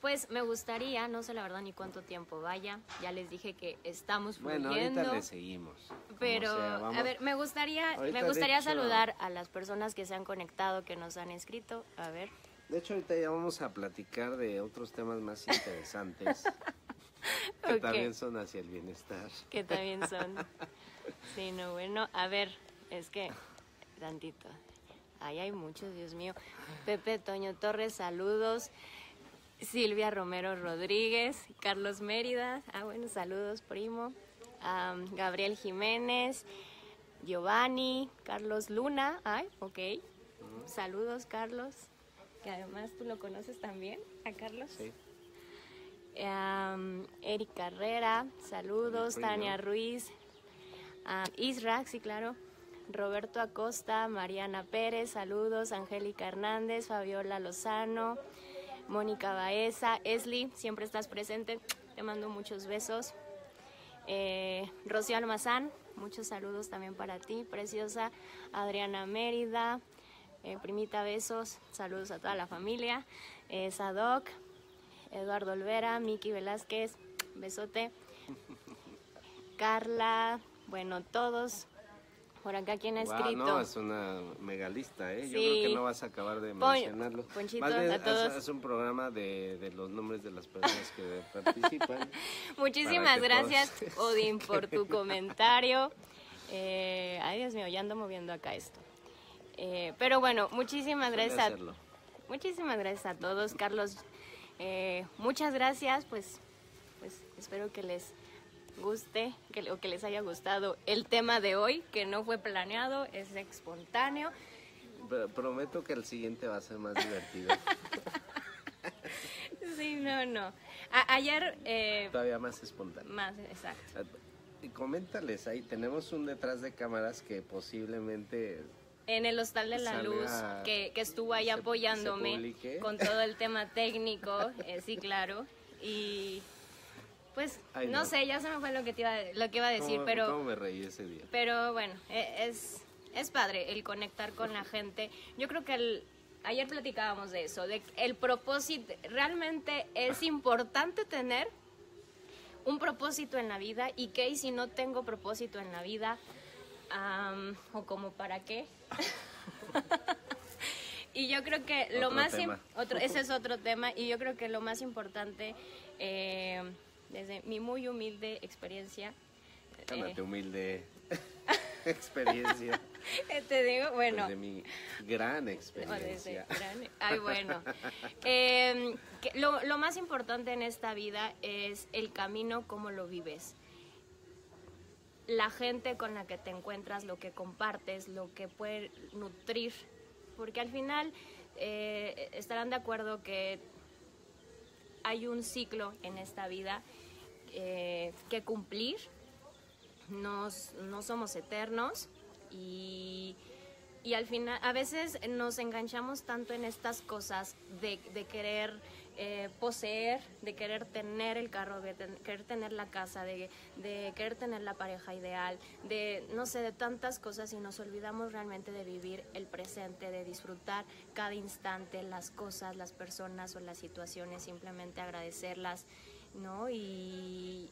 Pues me gustaría, no sé la verdad ni cuánto tiempo vaya, ya les dije que estamos Bueno, fluyendo. ahorita le seguimos. Pero, sea, a ver, me gustaría, Ahorita, me gustaría hecho- saludar a las personas que se han conectado, que nos han escrito. A ver, De hecho, ahorita ya vamos a platicar de otros temas más interesantes que también son hacia el bienestar. que también son. Sí, no, bueno, a ver, es que, tantito. Ahí hay muchos, Dios mío. Pepe Toño Torres, saludos. Silvia Romero Rodríguez, Carlos Mérida, ah, bueno, saludos, primo. Gabriel Jiménez, Giovanni, Carlos Luna, ay, ok. Saludos, Carlos, que además tú lo conoces también, a Carlos. Sí. Eric Carrera, saludos. Tania Ruiz, Isra, sí, claro. Roberto Acosta, Mariana Pérez, saludos. Angélica Hernández, Fabiola Lozano, Mónica Baeza, Esli, siempre estás presente. Te mando muchos besos. Eh, Rocío Almazán, muchos saludos también para ti, preciosa. Adriana Mérida, eh, primita, besos. Saludos a toda la familia. Eh, Sadoc, Eduardo Olvera, Miki Velázquez, besote. Carla, bueno, todos. Por acá, ¿quién ha Guau, escrito? no, es una megalista, ¿eh? Yo Sí. creo que no vas a acabar de Pon- mencionarlo. Ponchito, Más bien, a todos. haz un programa de, de los nombres de las personas que participan. Muchísimas que gracias, todos- Odín, por tu comentario. Eh, ay, Dios mío, ya ando moviendo acá esto. Eh, pero bueno, muchísimas gracias a, hacerlo. muchísimas gracias a todos, Carlos. eh, muchas gracias, pues, pues espero que les guste, que, o que les haya gustado el tema de hoy, que no fue planeado, es espontáneo. Pero prometo que el siguiente va a ser más divertido. Sí, no, no. A- ayer, eh, Todavía más espontáneo. más, exacto. y coméntales ahí, tenemos un detrás de cámaras que posiblemente en el Hostal de la Luz, que, que estuvo ahí apoyándome con todo el tema técnico, eh, sí, claro. Y pues, Ay, no, no. sé, ya se me fue lo que, te iba, lo que iba a decir, ¿Cómo- pero... ¿Cómo me reí ese día? Pero bueno, e- es, es padre el conectar con la gente. Yo creo que el, ayer platicábamos de eso, de el propósito, realmente es importante tener un propósito en la vida y que si no tengo propósito en la vida, am, o como para qué. y yo creo que lo Otro más otro, ese es otro tema y yo creo que lo más importante eh, desde mi muy humilde experiencia eh, Ándate, humilde experiencia. te digo, bueno, Desde mi gran desde experiencia. gran- ay, bueno. Eh, que lo, lo más importante en esta vida es el camino, cómo lo vives. La gente con la que te encuentras, lo que compartes, lo que puede nutrir. Porque al final eh, estarán de acuerdo que hay un ciclo en esta vida eh, que cumplir. Nos- no somos eternos y, y al final a veces nos enganchamos tanto en estas cosas de, de querer eh, poseer, de querer tener el carro, de querer tener la casa, de, de querer tener la pareja ideal, de no sé, de tantas cosas y nos olvidamos realmente de vivir el presente, de disfrutar cada instante, las cosas, las personas o las situaciones, simplemente agradecerlas, ¿no? Y,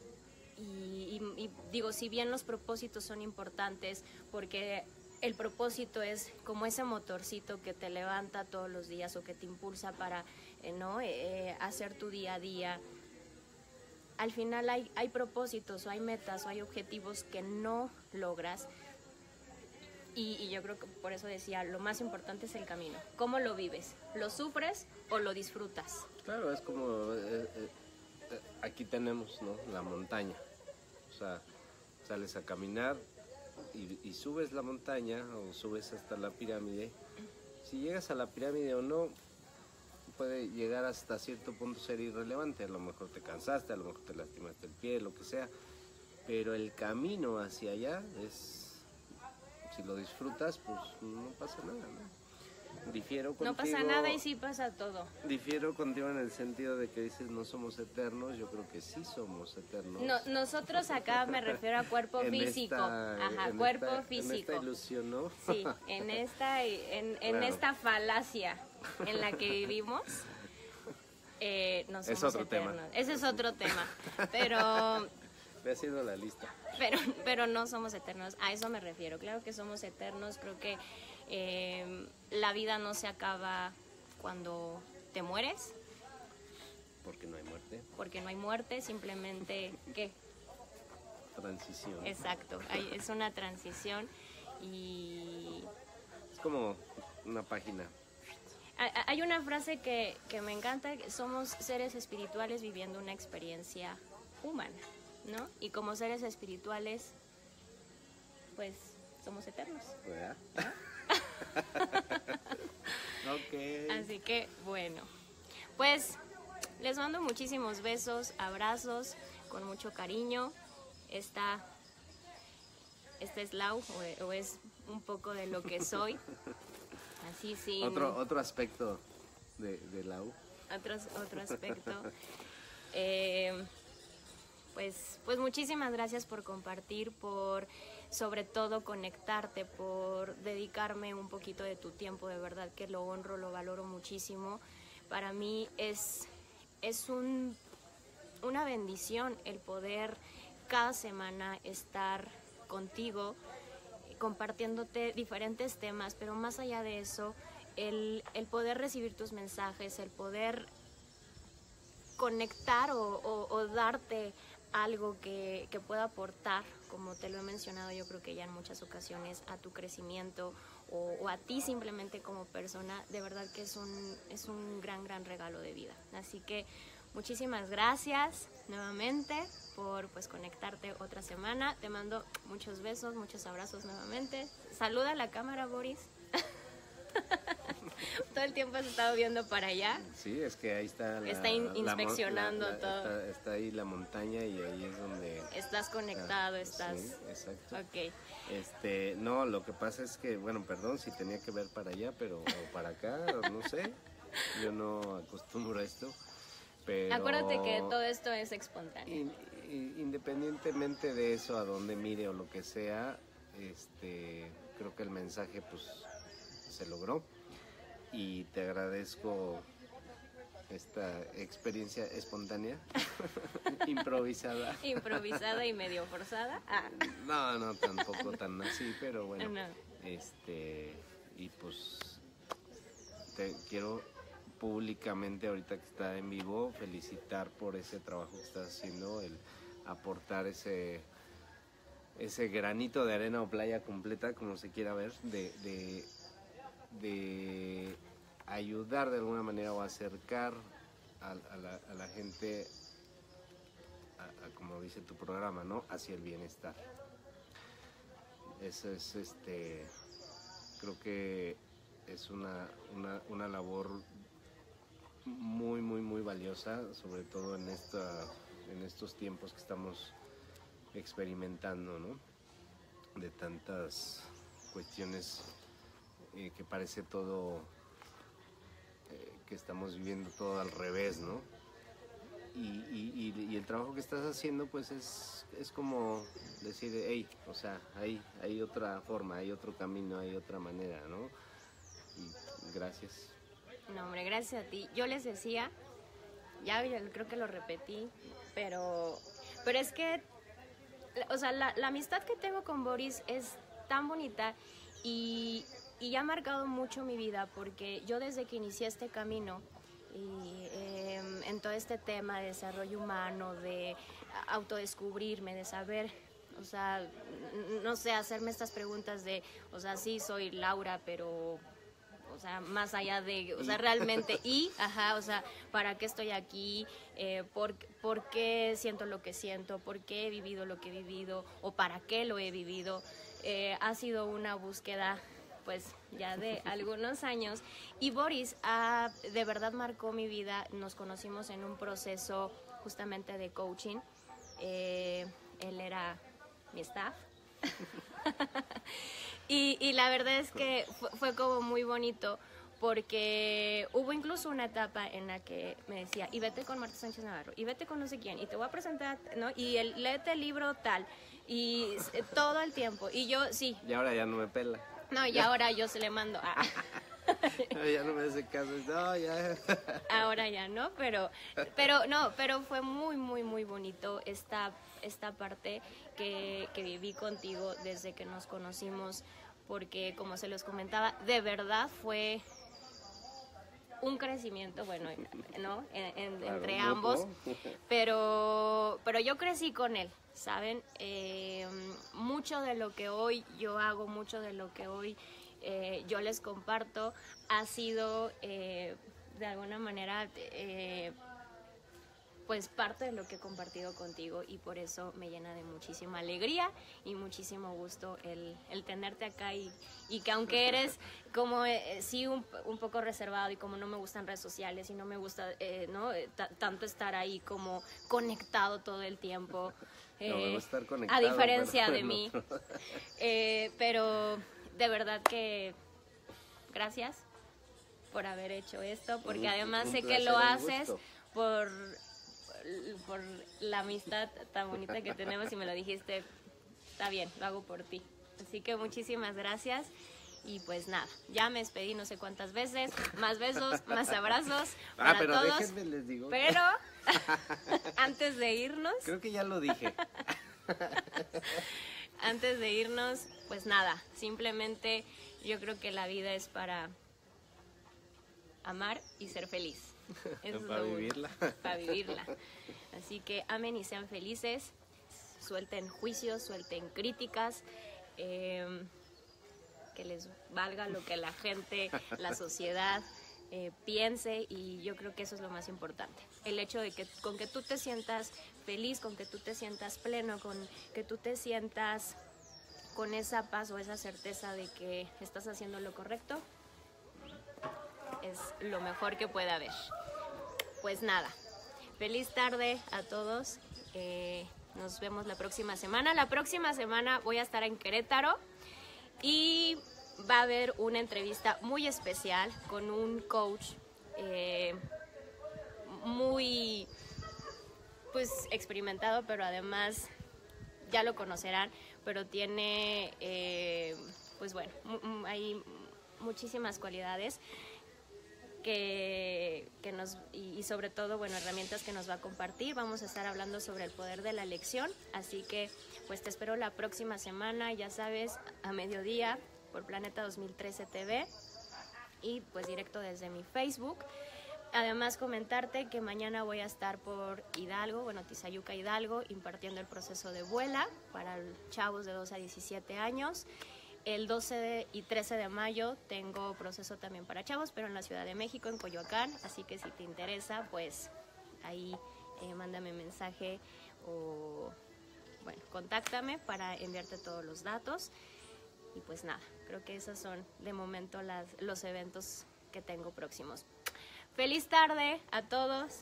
y, digo, si bien los propósitos son importantes, porque el propósito es como ese motorcito que te levanta todos los días o que te impulsa para eh, ¿no? Eh, hacer tu día a día. Al final hay, hay propósitos o hay metas o hay objetivos que no logras. Y, y yo creo que por eso decía, lo más importante es el camino. ¿Cómo lo vives? ¿Lo sufres o lo disfrutas? Claro, es como eh, eh, eh, aquí tenemos, ¿no? La montaña. O sea, sales a caminar y, y subes la montaña o subes hasta la pirámide. Si llegas a la pirámide o no, puede llegar hasta cierto punto ser irrelevante. A lo mejor te cansaste, a lo mejor te lastimaste el pie, lo que sea. Pero el camino hacia allá es, si lo disfrutas, pues no pasa nada, ¿no? Difiero contigo. No pasa nada y sí pasa todo. Difiero contigo en el sentido de que dices no somos eternos, yo creo que sí somos eternos. No, nosotros acá me refiero a cuerpo físico. esta- Ajá, cuerpo esta- En físico. esta ilusión, ¿no? Sí, en esta, en, en Claro. esta falacia en la que vivimos, eh, no Es otro tema. Ese es otro tema. Pero, Me ha sido la lista. pero, pero no somos eternos. A eso me refiero. Claro que somos eternos. Creo que eh, la vida no se acaba cuando te mueres, Porque no hay muerte. porque no hay muerte. Simplemente, ¿qué? Transición. Exacto. hay- es una transición y Es como una página. Ha- Hay una frase que, que me encanta, que somos seres espirituales viviendo una experiencia humana, ¿no? Y como seres espirituales, pues somos eternos. ¿Verdad? Así que, bueno, pues les mando muchísimos besos, abrazos, con mucho cariño. Esta, esta es Lau, o, o es un poco de lo que soy. Así sí. Otro, otro aspecto de, de la U. otro, otro aspecto. Eh, pues, pues muchísimas gracias por compartir, por sobre todo conectarte, por dedicarme un poquito de tu tiempo, de verdad que lo honro, lo valoro muchísimo. Para mí es, es un, una bendición el poder cada semana estar contigo compartiéndote diferentes temas, pero más allá de eso, el, el poder recibir tus mensajes, el poder conectar o, o- o darte algo que, que pueda aportar, como te lo he mencionado yo creo que ya en muchas ocasiones, a tu crecimiento o, a ti simplemente como persona, de verdad que es un, es un gran, gran regalo de vida. Así que muchísimas gracias nuevamente por pues conectarte otra semana. Te mando muchos besos, muchos abrazos nuevamente. Saluda a la cámara, Boris. todo el tiempo has estado viendo para allá. Sí, es que ahí está. La, está inspeccionando todo. Está, ahí la montaña y ahí es donde. Estás conectado, estás. Sí, exacto. Ok. Este, no, lo que pasa es que, bueno, perdón si tenía que ver para allá, pero o para acá, no sé. Yo no acostumbro a esto. Pero Acuérdate que todo esto es espontáneo. independientemente de eso, a donde mire o lo que sea, este, creo que el mensaje pues se logró y te agradezco esta experiencia espontánea, improvisada. Improvisada y medio forzada. Ah. No, no, tampoco tan así, pero bueno. Este, y pues te quiero públicamente ahorita que está en vivo felicitar por ese trabajo que estás haciendo, el aportar ese ese granito de arena o playa completa, como se quiera ver, de, de, ayudar de alguna manera o acercar a, la, gente, como dice tu programa, ¿no? Hacia el bienestar. Eso es, este, creo que es una, una, una labor muy, muy, muy valiosa, sobre todo en, esta, en estos tiempos que estamos experimentando, ¿no? De tantas cuestiones eh, que parece todo, eh, que estamos viviendo todo al revés, ¿no? Y, el trabajo que estás haciendo, pues es, es como decir, hey, o sea, hay, hay otra forma, hay otro camino, hay otra manera, ¿no? Y gracias. No, hombre, gracias a ti. Yo les decía, ya creo que lo repetí, pero, pero es que o sea, la, amistad que tengo con Boris es tan bonita y, y, ha marcado mucho mi vida porque yo desde que inicié este camino y, em, en todo este tema de desarrollo humano, de autodescubrirme, de saber, o sea, no sé, hacerme estas preguntas de, o sea, sí soy Laura, pero o sea, más allá de, o sea, realmente, y, ajá, o sea, ¿para qué estoy aquí? Eh, por, ¿Por qué siento lo que siento? ¿Por qué he vivido lo que he vivido? ¿O para qué lo he vivido? Eh, ha sido una búsqueda pues ya de algunos años y Boris ha, de verdad marcó mi vida, nos conocimos en un proceso justamente de coaching, eh, él era mi staff Y, la verdad es que fue, como muy bonito porque hubo incluso una etapa en la que me decía, y vete con Marta Sánchez Navarro, y vete con no sé quién, y te voy a presentar, ¿no? Y el, léete el libro tal, y todo el tiempo, y yo, sí. Y ahora ya no me pela. No, y ahora yo se le mando. a... ya no me hace caso, no, ya. ahora ya no, pero, pero no, pero fue muy, muy, muy bonito esta, esta parte que, que viví contigo desde que nos conocimos porque como se los comentaba, de verdad fue un crecimiento, bueno, ¿no? entre ambos, pero, pero yo crecí con él, ¿saben? Eh, mucho de lo que hoy yo hago, mucho de lo que hoy eh, yo les comparto, ha sido eh, de alguna manera pues parte de lo que he compartido contigo y por eso me llena de muchísima alegría y muchísimo gusto el, el tenerte acá y, y, que aunque eres como eh, sí un, un, poco reservado y como no me gustan redes sociales y no me gusta eh, ¿no? Eh, tanto estar ahí como conectado todo el tiempo, a diferencia de mí, pero de verdad que gracias por haber hecho esto, porque además sé que lo haces por por la amistad tan bonita que tenemos y me lo dijiste, está bien, lo hago por ti. Así que muchísimas gracias. Y pues nada, ya me despedí no sé cuántas veces, más besos, más abrazos ah, para pero todos. Déjenme les digo. Pero antes de irnos. Creo que ya lo dije. antes de irnos, pues nada, simplemente yo creo que la vida es para amar y ser feliz. Para vivirla. Para vivirla. Así que amen y sean felices, suelten juicios, suelten críticas, em, que les valga lo que la gente, la sociedad eh, piense y yo creo que eso es lo más importante. El hecho de que con que tú te sientas feliz, con que tú te sientas pleno, con que tú te sientas con esa paz o esa certeza de que estás haciendo lo correcto, es lo mejor que puede haber. Pues nada, feliz tarde a todos. Eh, nos vemos la próxima semana. La próxima semana voy a estar en Querétaro y va a haber una entrevista muy especial con un coach eh, muy pues experimentado, pero además ya lo conocerán, pero tiene eh, pues bueno, hay muchísimas cualidades que, nos, y, sobre todo, bueno, herramientas que nos va a compartir. Vamos a estar hablando sobre el poder de la elección, así que pues te espero la próxima semana, ya sabes, a mediodía por Planeta 2013 TV y pues directo desde mi Facebook. Además comentarte que mañana voy a estar por Hidalgo, bueno, Tizayuca Hidalgo, impartiendo el proceso de vuela para chavos de 2 a 17 años. El 12 y 13 de mayo tengo proceso también para chavos, pero en la Ciudad de México, en Coyoacán. Así que si te interesa, pues ahí eh, mándame mensaje o, bueno, contáctame para enviarte todos los datos. Y pues nada, creo que esos son de momento las, los eventos que tengo próximos. Feliz tarde a todos,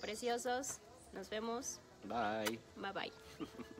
preciosos. Nos vemos. Bye. Bye bye.